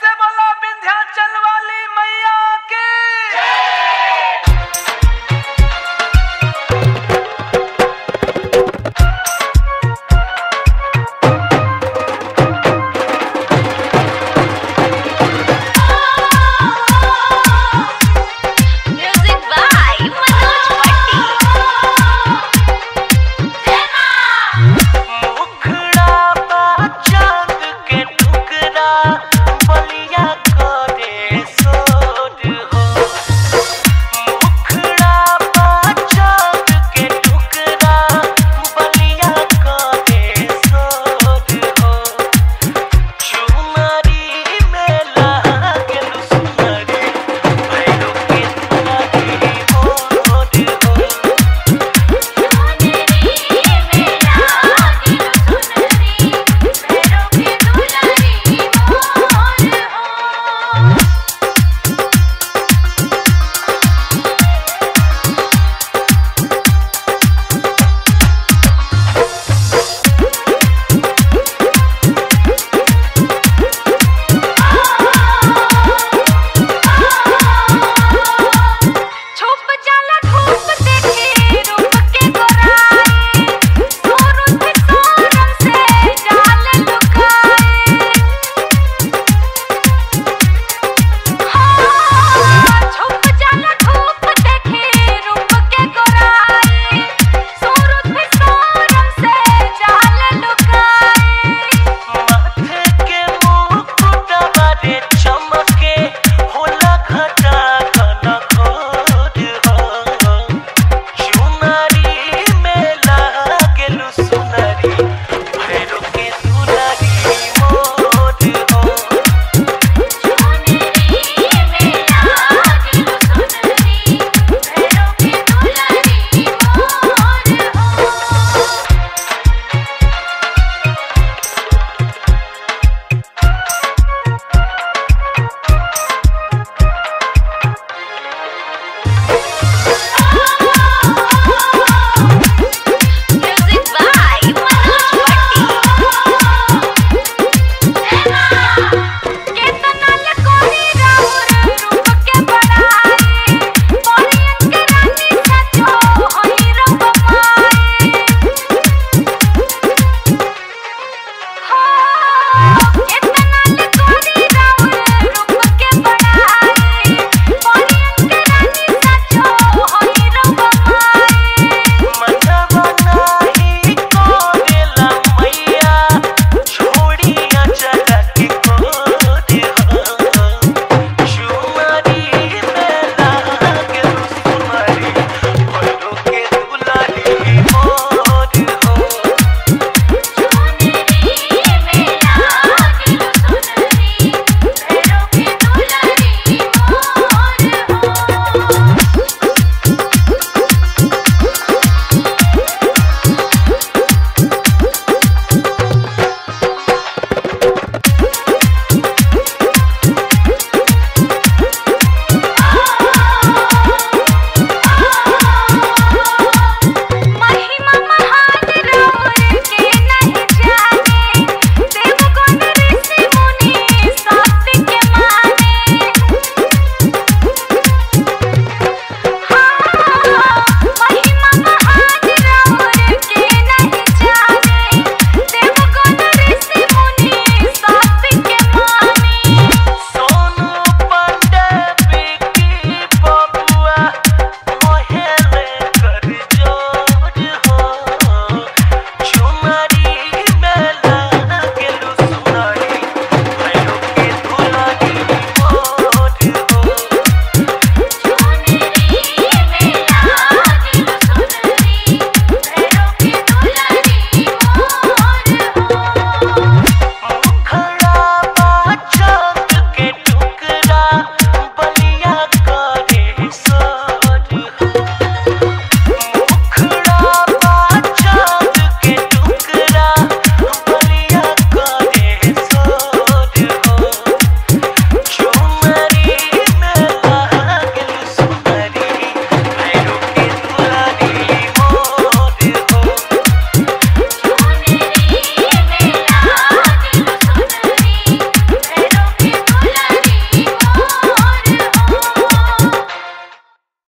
से बोला विंध्याचल वाली